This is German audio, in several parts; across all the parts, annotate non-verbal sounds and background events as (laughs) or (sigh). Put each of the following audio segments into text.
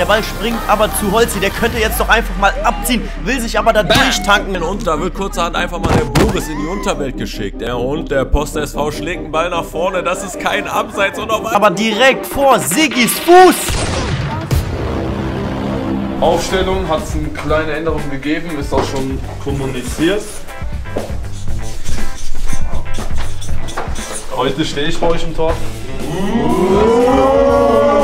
Der Ball springt aber zu Holzi. Der könnte jetzt doch einfach mal abziehen, will sich aber da durchtanken. Und da wird kurzerhand einfach mal der Boris in die Unterwelt geschickt. Ja, und der Post SV schlägt einen Ball nach vorne. Das ist kein Abseits. Und auf aber direkt vor Siggis Fuß. Aufstellung hat es eine kleine Änderung gegeben, ist auch schon kommuniziert. Heute stehe ich bei euch im Tor. Haben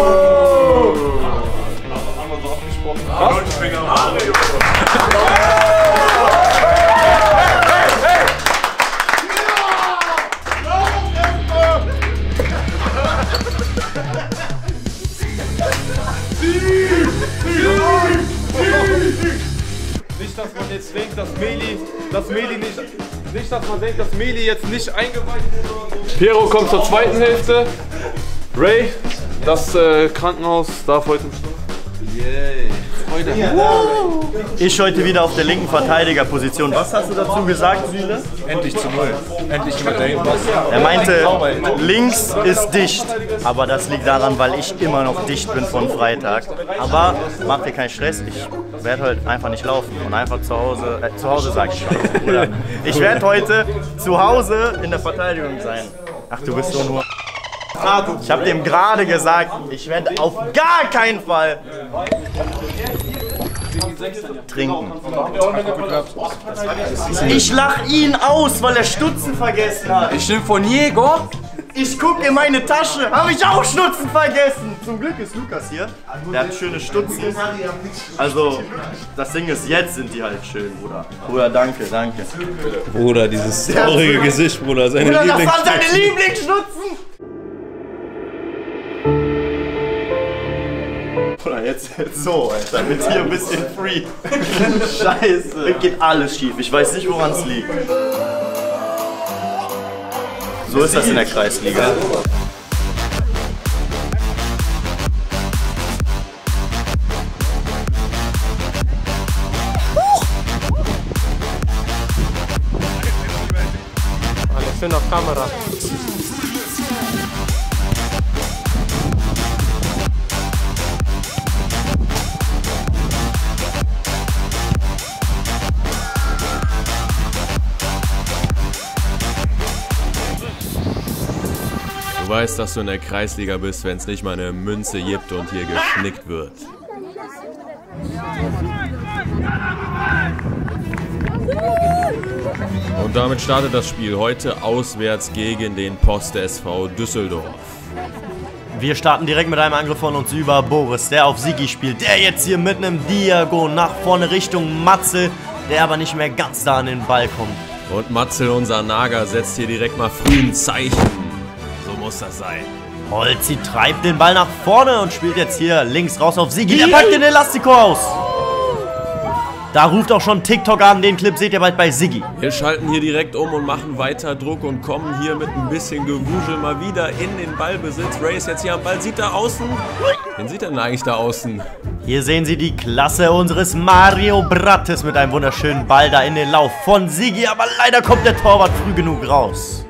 Meli jetzt nicht eingeweiht wurde. Piero kommt zur zweiten Hälfte. Ray, das äh, Krankenhaus darf heute im Stoff. Ich heute wieder auf der linken Verteidigerposition. Was hast du dazu gesagt, Süle? Endlich zu null. Endlich jemand passt. Er meinte, links ist dicht. Aber das liegt daran, weil ich immer noch dicht bin von Freitag. Aber mach dir keinen Stress. Ich werde heute einfach nicht laufen und einfach zu Hause, äh, zu Hause sag ich schon. Ich werde heute zu Hause in der Verteidigung sein. Ach, du bist so nur. Ich habe dem gerade gesagt, ich werde auf gar keinen Fall trinken. Ich lach ihn aus, weil er Stutzen vergessen hat. Ich stimme von Jäger. Ich guck in meine Tasche, habe ich auch Stutzen vergessen. Zum Glück ist Lukas hier. Der hat schöne Stutzen. Also, das Ding ist, jetzt sind die halt schön, Bruder. Bruder, danke, danke. Bruder, dieses traurige Gesicht, Bruder. Seine Bruder, das waren seine Lieblingsstutzen. Bruder, jetzt, jetzt so, Alter. Mit hier ein bisschen free. (laughs) Scheiße. Geht alles schief. Ich weiß nicht, woran es liegt. So ist das in der Kreisliga. Schön auf Kamera. Du weißt, dass du in der Kreisliga bist, wenn es nicht mal eine Münze gibt und hier geschnickt wird. Und damit startet das Spiel heute auswärts gegen den Post SV Düsseldorf. Wir starten direkt mit einem Angriff von uns über Boris, der auf Sigi spielt. Der jetzt hier mit einem Diago nach vorne Richtung Matze, der aber nicht mehr ganz da an den Ball kommt. Und Matzel, unser Nager, setzt hier direkt mal früh ein Zeichen. Das sein. Holzi treibt den Ball nach vorne und spielt jetzt hier links raus auf Sigi. Der packt den Elastico aus. Da ruft auch schon TikTok an. Den Clip seht ihr bald bei Siggi. Wir schalten hier direkt um und machen weiter Druck und kommen hier mit ein bisschen Gewusel mal wieder in den Ballbesitz. Ray ist jetzt hier am Ball. Sieht da außen? Wen sieht er denn eigentlich da außen? Hier sehen Sie die Klasse unseres Mario Brattes mit einem wunderschönen Ball da in den Lauf von Sigi. Aber leider kommt der Torwart früh genug raus.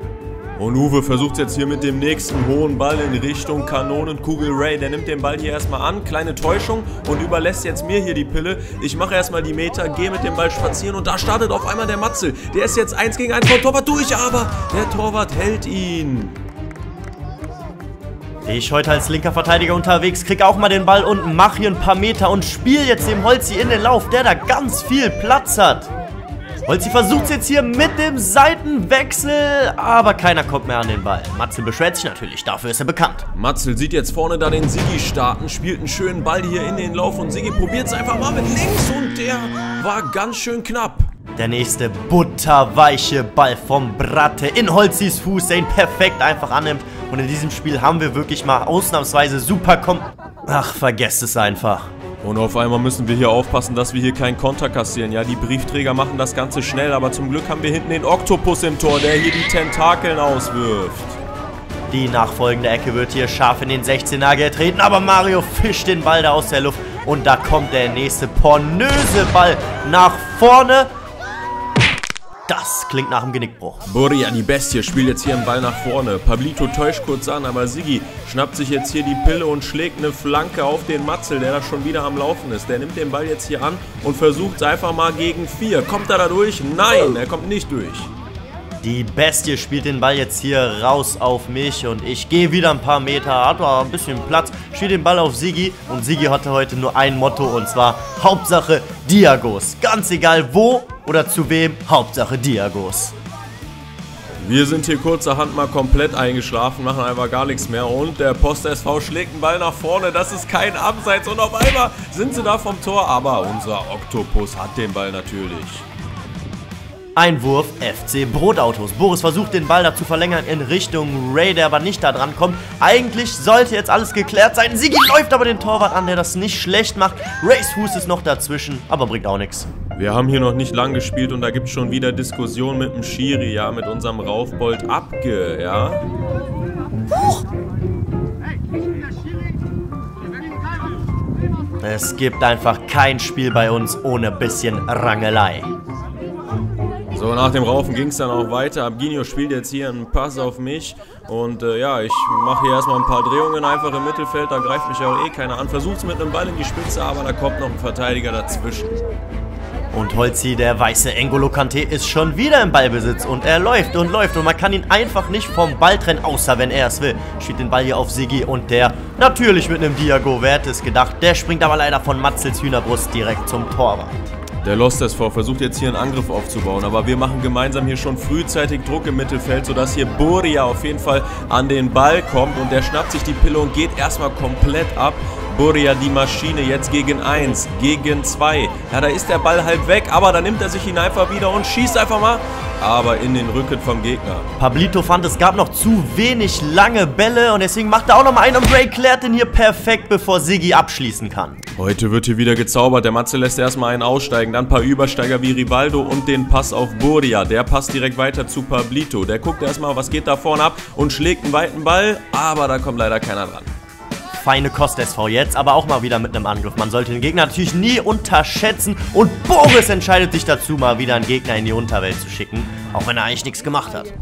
Und Uwe versucht jetzt hier mit dem nächsten hohen Ball in Richtung Kanonenkugel Ray. Der nimmt den Ball hier erstmal an, kleine Täuschung und überlässt jetzt mir hier die Pille. Ich mache erstmal die Meter, gehe mit dem Ball spazieren und da startet auf einmal der Matzel. Der ist jetzt 1 gegen 1 vom Torwart durch, aber der Torwart hält ihn. Ich heute als linker Verteidiger unterwegs, krieg auch mal den Ball und mach hier ein paar Meter und spiel jetzt dem Holzi in den Lauf, der da ganz viel Platz hat. Holzi versucht es jetzt hier mit dem Seitenwechsel, aber keiner kommt mehr an den Ball. Matze beschwert sich natürlich, dafür ist er bekannt. Matzel sieht jetzt vorne da den Sigi starten, spielt einen schönen Ball hier in den Lauf und Sigi probiert es einfach mal mit links und der war ganz schön knapp. Der nächste butterweiche Ball vom Bratte in Holzis Fuß, der ihn perfekt einfach annimmt. Und in diesem Spiel haben wir wirklich mal ausnahmsweise super kom... Ach, vergesst es einfach. Und auf einmal müssen wir hier aufpassen, dass wir hier keinen Konter kassieren. Ja, die Briefträger machen das Ganze schnell, aber zum Glück haben wir hinten den Oktopus im Tor, der hier die Tentakeln auswirft. Die nachfolgende Ecke wird hier scharf in den 16er getreten, aber Mario fischt den Ball da aus der Luft. Und da kommt der nächste pornöse Ball nach vorne. Das klingt nach einem Genickbruch. Boria, die Bestie, spielt jetzt hier einen Ball nach vorne. Pablito täuscht kurz an, aber Sigi schnappt sich jetzt hier die Pille und schlägt eine Flanke auf den Matzel, der da schon wieder am Laufen ist. Der nimmt den Ball jetzt hier an und versucht es einfach mal gegen vier. Kommt er da durch? Nein, er kommt nicht durch. Die Bestie spielt den Ball jetzt hier raus auf mich und ich gehe wieder ein paar Meter, hat aber ein bisschen Platz, spiele den Ball auf Sigi und Sigi hatte heute nur ein Motto und zwar Hauptsache Diagos. Ganz egal wo oder zu wem, Hauptsache Diagos. Wir sind hier kurzerhand mal komplett eingeschlafen, machen einfach gar nichts mehr. Und der Post SV schlägt einen Ball nach vorne, das ist kein Abseits. Und auf einmal sind sie da vom Tor, aber unser Oktopus hat den Ball natürlich. Einwurf FC Brotautos. Boris versucht den Ball da zu verlängern in Richtung Ray, der aber nicht da dran kommt. Eigentlich sollte jetzt alles geklärt sein. Sigi läuft aber den Torwart an, der das nicht schlecht macht. Rays Fuß ist noch dazwischen, aber bringt auch nichts. Wir haben hier noch nicht lang gespielt und da gibt es schon wieder Diskussionen mit dem Schiri, ja, mit unserem Raufbold Abge, ja. Es gibt einfach kein Spiel bei uns ohne bisschen Rangelei. So, nach dem Raufen ging es dann auch weiter. Abginio spielt jetzt hier einen Pass auf mich. Und äh, ja, ich mache hier erstmal ein paar Drehungen einfach im Mittelfeld. Da greift mich auch eh keiner an. Versucht es mit einem Ball in die Spitze, aber da kommt noch ein Verteidiger dazwischen. Und Holzi, der weiße Engolo Kante, ist schon wieder im Ballbesitz und er läuft und läuft und man kann ihn einfach nicht vom Ball trennen, außer wenn er es will. Spielt den Ball hier auf Sigi und der natürlich mit einem Diago, wer hätte es gedacht, der springt aber leider von Matzels Hühnerbrust direkt zum Torwart. Der Lost SV versucht jetzt hier einen Angriff aufzubauen, aber wir machen gemeinsam hier schon frühzeitig Druck im Mittelfeld, sodass hier Boria auf jeden Fall an den Ball kommt und der schnappt sich die Pille und geht erstmal komplett ab. Boria die Maschine jetzt gegen 1, gegen 2. Ja, da ist der Ball halb weg, aber dann nimmt er sich ihn einfach wieder und schießt einfach mal, aber in den Rücken vom Gegner. Pablito fand, es gab noch zu wenig lange Bälle und deswegen macht er auch nochmal einen und Ray klärt den hier perfekt, bevor Siggi abschließen kann. Heute wird hier wieder gezaubert. Der Matze lässt erstmal einen aussteigen, dann ein paar Übersteiger wie Rivaldo und den Pass auf Boria. Der passt direkt weiter zu Pablito. Der guckt erstmal, was geht da vorne ab und schlägt einen weiten Ball, aber da kommt leider keiner dran feine Kost SV jetzt, aber auch mal wieder mit einem Angriff. Man sollte den Gegner natürlich nie unterschätzen und Boris entscheidet sich dazu, mal wieder einen Gegner in die Unterwelt zu schicken, auch wenn er eigentlich nichts gemacht hat.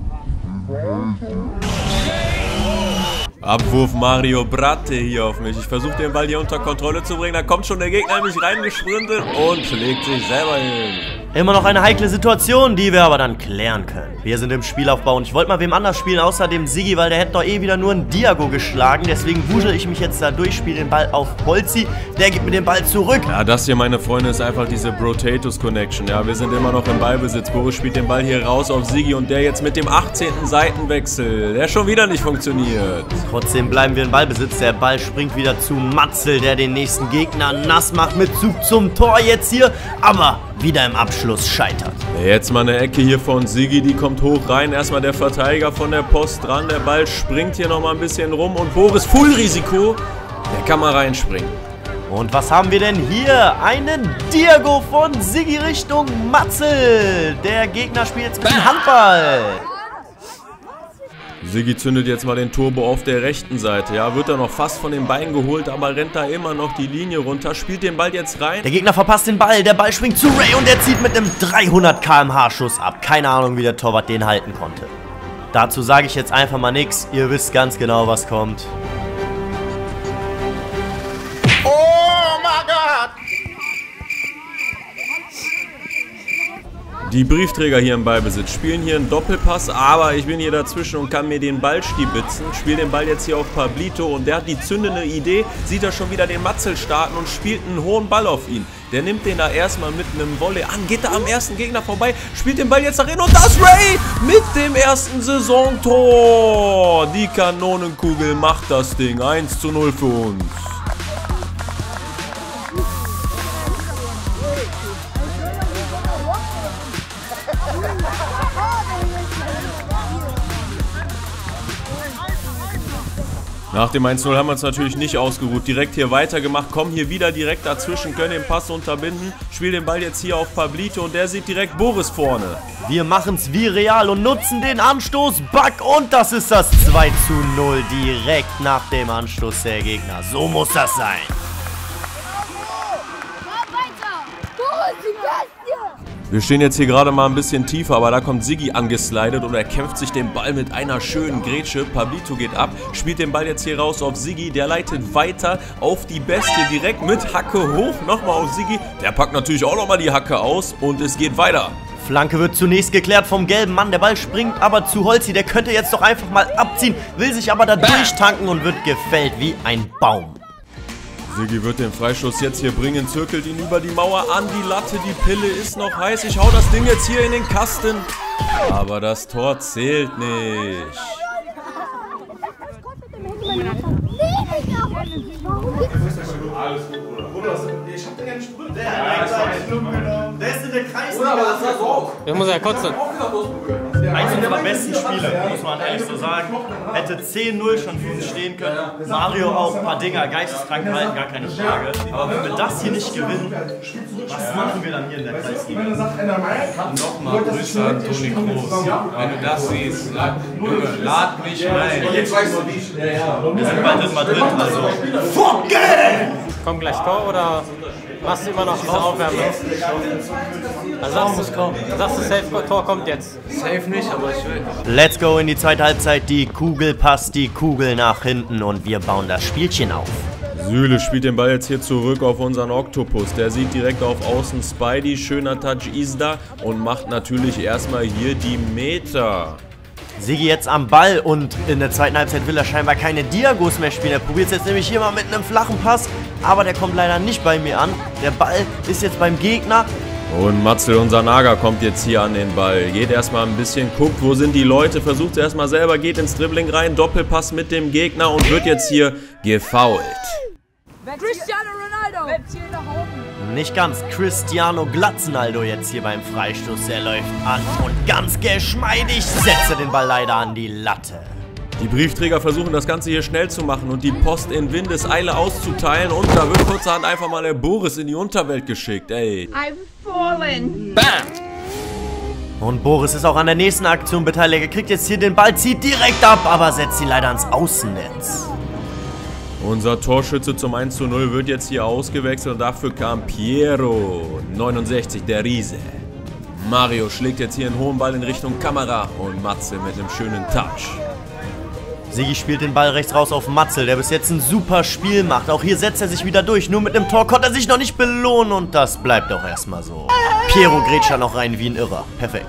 Abwurf Mario Bratte hier auf mich. Ich versuche den Ball hier unter Kontrolle zu bringen. Da kommt schon der Gegner in mich reingesprintet und schlägt sich selber hin. Immer noch eine heikle Situation, die wir aber dann klären können. Wir sind im Spielaufbau und ich wollte mal wem anders spielen, außer dem Sigi, weil der hätte doch eh wieder nur einen Diago geschlagen. Deswegen wusel ich mich jetzt da durch, spiele den Ball auf Holzi. Der gibt mir den Ball zurück. Ja, das hier, meine Freunde, ist einfach diese Brotatus Connection. Ja, wir sind immer noch im Ballbesitz. Boris spielt den Ball hier raus auf Sigi und der jetzt mit dem 18. Seitenwechsel, der schon wieder nicht funktioniert. Trotzdem bleiben wir im Ballbesitz. Der Ball springt wieder zu Matzel, der den nächsten Gegner nass macht mit Zug zum Tor jetzt hier. Aber wieder im Abschluss scheitert. Jetzt mal eine Ecke hier von Sigi, die kommt hoch rein. Erstmal der Verteidiger von der Post dran. Der Ball springt hier nochmal ein bisschen rum und Boris Fullrisiko. Der kann mal reinspringen. Und was haben wir denn hier? Einen Diago von Sigi Richtung Matzel. Der Gegner spielt jetzt mit dem Handball. Siggi zündet jetzt mal den Turbo auf der rechten Seite. Ja, wird er noch fast von den Beinen geholt, aber rennt da immer noch die Linie runter. Spielt den Ball jetzt rein. Der Gegner verpasst den Ball. Der Ball springt zu Ray und er zieht mit einem 300 km/h Schuss ab. Keine Ahnung, wie der Torwart den halten konnte. Dazu sage ich jetzt einfach mal nichts. Ihr wisst ganz genau, was kommt. Die Briefträger hier im Ballbesitz spielen hier einen Doppelpass, aber ich bin hier dazwischen und kann mir den Ball stibitzen. Spiele den Ball jetzt hier auf Pablito und der hat die zündende Idee, sieht er schon wieder den Matzel starten und spielt einen hohen Ball auf ihn. Der nimmt den da erstmal mit einem Volley an, geht da am ersten Gegner vorbei, spielt den Ball jetzt nach innen und das Ray mit dem ersten Saisontor. Die Kanonenkugel macht das Ding 1 zu 0 für uns. Nach dem 1-0 haben wir uns natürlich nicht ausgeruht. Direkt hier weitergemacht, kommen hier wieder direkt dazwischen, können den Pass unterbinden. Spielen den Ball jetzt hier auf Pablito und der sieht direkt Boris vorne. Wir machen es wie real und nutzen den Anstoß. Back und das ist das 2 zu 0 direkt nach dem Anstoß der Gegner. So muss das sein. Wir stehen jetzt hier gerade mal ein bisschen tiefer, aber da kommt Siggi angeslidet und er kämpft sich den Ball mit einer schönen Grätsche. Pablito geht ab, spielt den Ball jetzt hier raus auf Siggi. Der leitet weiter auf die Bestie direkt mit Hacke hoch. Nochmal auf Siggi. Der packt natürlich auch nochmal die Hacke aus und es geht weiter. Flanke wird zunächst geklärt vom gelben Mann. Der Ball springt aber zu Holzi. Der könnte jetzt doch einfach mal abziehen, will sich aber da durchtanken und wird gefällt wie ein Baum. Siggi wird den Freistoß jetzt hier bringen, zirkelt ihn über die Mauer an die Latte. Die Pille ist noch heiß. Ich hau das Ding jetzt hier in den Kasten. Aber das Tor zählt nicht. Der ist in der Kreis. Wir müssen ja kotzen. Eins unserer besten Spiele, muss man ehrlich so sagen. Hätte 10-0 schon für uns stehen können. Mario auch ein paar Dinger geisteskrank halten, gar keine Frage. Aber wenn wir das hier nicht gewinnen, was machen wir dann hier in der Kreisliga? Nochmal Grüße an Toni Kroos. Wenn du das siehst, Junge, lad mich rein. Wir sind bald in Madrid, also. Kommt gleich Tor oder machst du immer noch diese Aufwärme? Also sagst du, sagst du safe Tor kommt jetzt. Safe nicht, aber ich will. Let's go in die zweite Halbzeit. Die Kugel passt die Kugel nach hinten und wir bauen das Spielchen auf. Süle spielt den Ball jetzt hier zurück auf unseren Oktopus. Der sieht direkt auf Außen Spidey. Schöner Touch Isda und macht natürlich erstmal hier die Meter. Sigi jetzt am Ball und in der zweiten Halbzeit will er scheinbar keine Diagos mehr spielen. Er probiert es jetzt nämlich hier mal mit einem flachen Pass, aber der kommt leider nicht bei mir an. Der Ball ist jetzt beim Gegner. Und Matzel, unser Nager, kommt jetzt hier an den Ball. Geht erstmal ein bisschen, guckt, wo sind die Leute, versucht es erstmal selber, geht ins Dribbling rein, Doppelpass mit dem Gegner und wird jetzt hier gefoult. Cristiano Ronaldo! Wetziel nach oben! Nicht ganz. Cristiano Glatzenaldo jetzt hier beim Freistoß. Der läuft an und ganz geschmeidig setzt er den Ball leider an die Latte. Die Briefträger versuchen das Ganze hier schnell zu machen und die Post in Windeseile auszuteilen und da wird kurzerhand einfach mal der Boris in die Unterwelt geschickt, ey. I've fallen! Und Boris ist auch an der nächsten Aktion beteiligt. Er kriegt jetzt hier den Ball, zieht direkt ab, aber setzt ihn leider ans Außennetz. Unser Torschütze zum 1 zu 0 wird jetzt hier ausgewechselt und dafür kam Piero, 69, der Riese. Mario schlägt jetzt hier einen hohen Ball in Richtung Kamera und Matze mit einem schönen Touch. Sigi spielt den Ball rechts raus auf Matzel, der bis jetzt ein super Spiel macht. Auch hier setzt er sich wieder durch. Nur mit einem Tor konnte er sich noch nicht belohnen und das bleibt auch erstmal so. Piero grätscht da noch rein wie ein Irrer. Perfekt.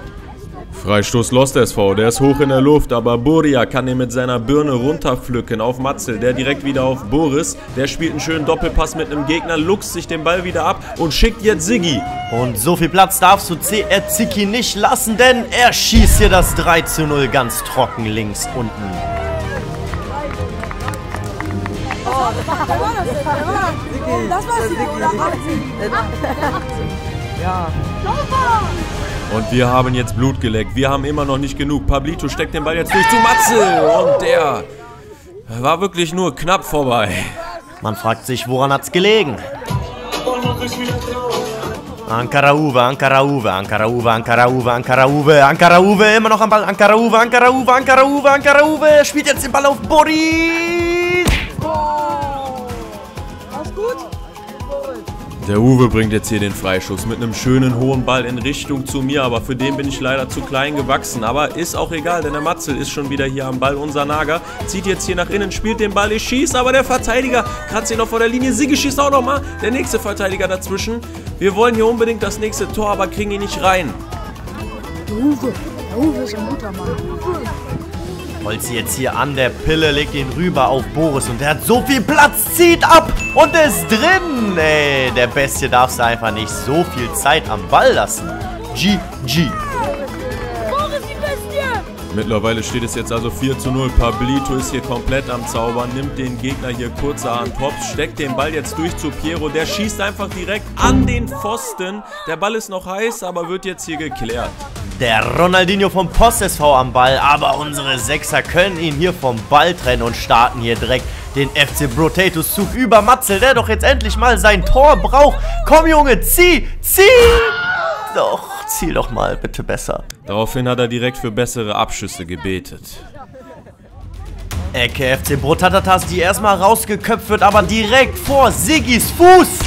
Freistoß Lost SV, der ist hoch in der Luft, aber Buria kann ihn mit seiner Birne runterpflücken auf Matzel, der direkt wieder auf Boris. Der spielt einen schönen Doppelpass mit einem Gegner, luchst sich den Ball wieder ab und schickt jetzt Siggi. Und so viel Platz darfst du CR Zicki nicht lassen, denn er schießt hier das 3 zu 0 ganz trocken links unten. Das war Sigi oder 18? Und wir haben jetzt Blut geleckt. Wir haben immer noch nicht genug. Pablito steckt den Ball jetzt durch zu Matzel. Und der war wirklich nur knapp vorbei. Man fragt sich, woran hat's gelegen? Ankara Uwe, Ankara Uwe, Ankara Uwe, Ankara Uwe, Ankara Uwe, Ankara Uwe, immer noch am Ball. Ankara Uwe, Ankara Uwe, Ankara Uwe, Ankara Uwe. Spielt jetzt den Ball auf Boris. Der Uwe bringt jetzt hier den Freischuss mit einem schönen hohen Ball in Richtung zu mir, aber für den bin ich leider zu klein gewachsen. Aber ist auch egal, denn der Matzel ist schon wieder hier am Ball. Unser Nager zieht jetzt hier nach innen, spielt den Ball, ich schieße, aber der Verteidiger kratzt ihn noch vor der Linie. Sigge schießt auch nochmal, der nächste Verteidiger dazwischen. Wir wollen hier unbedingt das nächste Tor, aber kriegen ihn nicht rein. Der Uwe. Der Uwe ist ein guter Mann. Holzi jetzt hier an der Pille, legt ihn rüber auf Boris und der hat so viel Platz, zieht ab und ist drin. Ey, der Bestie darfst du einfach nicht so viel Zeit am Ball lassen. GG. Mittlerweile steht es jetzt also 4 zu 0. Pablito ist hier komplett am Zaubern, nimmt den Gegner hier kurzerhand hops, steckt den Ball jetzt durch zu Piero. Der schießt einfach direkt an den Pfosten. Der Ball ist noch heiß, aber wird jetzt hier geklärt. Der Ronaldinho vom Post SV am Ball, aber unsere Sechser können ihn hier vom Ball trennen und starten hier direkt den FC Brotatus Zug über Matzel, der doch jetzt endlich mal sein Tor braucht. Komm Junge, zieh, zieh! Doch, ziel doch mal, bitte besser. Daraufhin hat er direkt für bessere Abschüsse gebetet. Äh, Ecke FC Brotatatas, die erstmal rausgeköpft wird, aber direkt vor Sigis Fuß.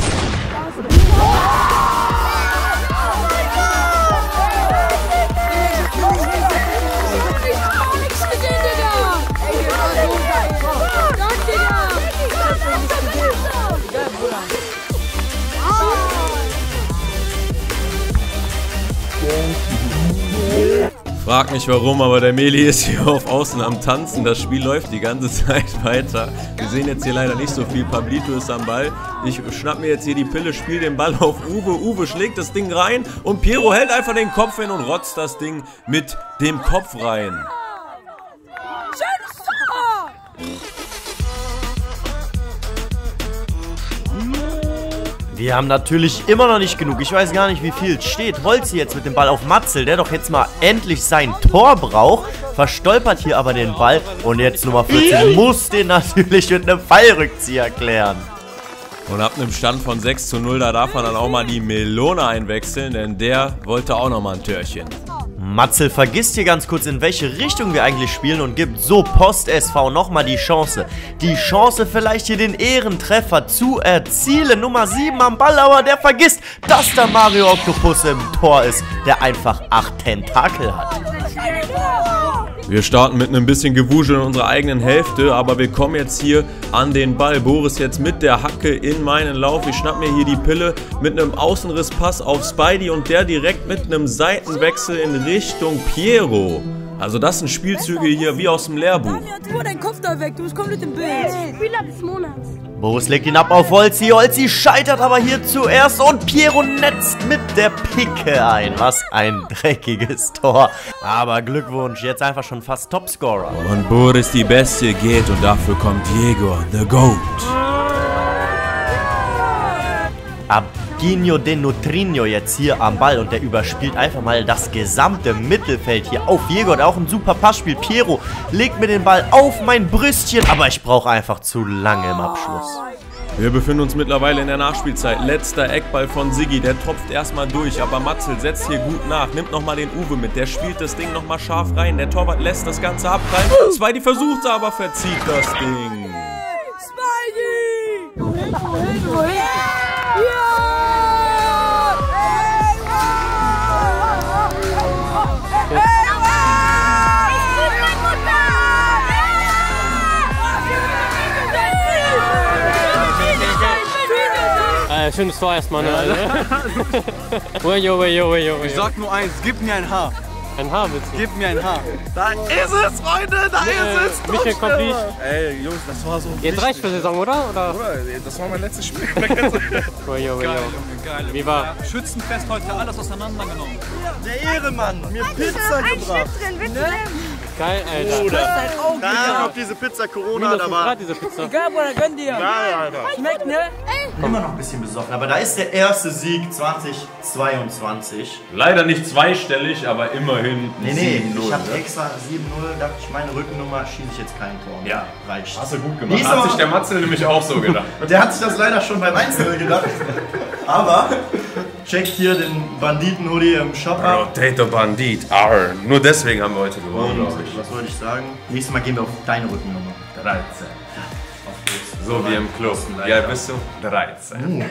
Frag mich warum, aber der Meli ist hier auf Außen am Tanzen. Das Spiel läuft die ganze (laughs) Zeit weiter. Wir sehen jetzt hier leider nicht so viel. Pablito ist am Ball. Ich schnapp mir jetzt hier die Pille, spiele den Ball (laughs) auf Uwe. Uwe schlägt das Ding rein und Piero hält einfach den Kopf hin und rotzt das Ding mit dem Kopf rein. Wir haben natürlich immer noch nicht genug. Ich weiß gar nicht, wie viel steht. Holzi jetzt mit dem Ball auf Matzel, der doch jetzt mal endlich sein Tor braucht. Verstolpert hier aber den Ball. Und jetzt Nummer 14 muss den natürlich mit einem Fallrückzieher klären. Und ab einem Stand von 6 zu 0, da darf man dann auch mal die Melone einwechseln, denn der wollte auch noch mal ein Törchen. Matzel vergisst hier ganz kurz, in welche Richtung wir eigentlich spielen und gibt so Post-SV nochmal die Chance. Die Chance vielleicht hier den Ehrentreffer zu erzielen. Nummer 7 am Ball, aber der vergisst, dass da Mario Octopus im Tor ist, der einfach 8 Tentakel hat. Wir starten mit einem bisschen Gewusel in unserer eigenen Hälfte, aber wir kommen jetzt hier an den Ball. Boris jetzt mit der Hacke in meinen Lauf. Ich schnapp mir hier die Pille mit einem Außenrisspass auf Spidey und der direkt mit einem Seitenwechsel in Richtung Piero. Also das sind Spielzüge hier wie aus dem Lehrbuch. Damian, tu mal deinen Kopf da weg, du bist komplett im Bild. Spieler des Monats. Boris legt ihn ab auf Holzi. Holzi scheitert aber hier zuerst und Piero netzt mit der Picke ein. Was ein dreckiges Tor. Aber Glückwunsch, jetzt einfach schon fast Topscorer. Und Boris die Bestie geht und dafür kommt Diego, the Goat. Abginio de Nutrino jetzt hier am Ball und der überspielt einfach mal das gesamte Mittelfeld hier auf der auch ein super Pass spielt. Piero legt mir den Ball auf mein Brüstchen, aber ich brauche einfach zu lange im Abschluss. Wir befinden uns mittlerweile in der Nachspielzeit. Letzter Eckball von Siggi, der tropft erstmal durch, aber Matzel setzt hier gut nach, nimmt nochmal den Uwe mit, der spielt das Ding nochmal scharf rein, der Torwart lässt das Ganze abprallen. Zwei, versucht aber verzieht das Ding. Spidey! Schönes Tor erstmal, ne? Wejo, (laughs) Ich sag nur eins, gib mir ein Haar. Ein Haar du? Gib mir ein Haar. Da ist es, Freunde, da ist es. Mission accomplished. Ey, Jungs, das war so Jetzt reicht für Saison, oder? Oder? Bruder, das war mein letztes Spiel. (laughs) Wejo, wejo. Geil. Wie war? Schützenfest heute alles auseinandergenommen. Der Ehrenmann, mir Pizza gebracht. drin, bitte. Geil, Alter. Da auf diese Pizza Corona, 5 Grad, diese Pizza. Egal, Bruder, gönn dir. Schmeckt, ne? Immer noch ein bisschen besoffen, aber da ist der erste Sieg 2022. Leider nicht zweistellig, aber immerhin Nee, nee, 7-0, ich hab ne? extra 7-0, dachte ich, meine Rückennummer schieße ich jetzt kein Tor. Ja. reicht. Hast du gut gemacht. ist Hat sich der Matzel nämlich auch so gedacht. (laughs) Der hat sich das leider schon beim Einzel gedacht. (laughs) Aber checkt hier den Banditen-Hoodie im Shop ab. Rotator Bandit, Arr. Nur deswegen haben wir heute gewonnen, glaube ich. was wollte ich sagen? Nächstes Mal gehen wir auf deine Rückennummer. 13. So wie im Club. Alt bist du? 13.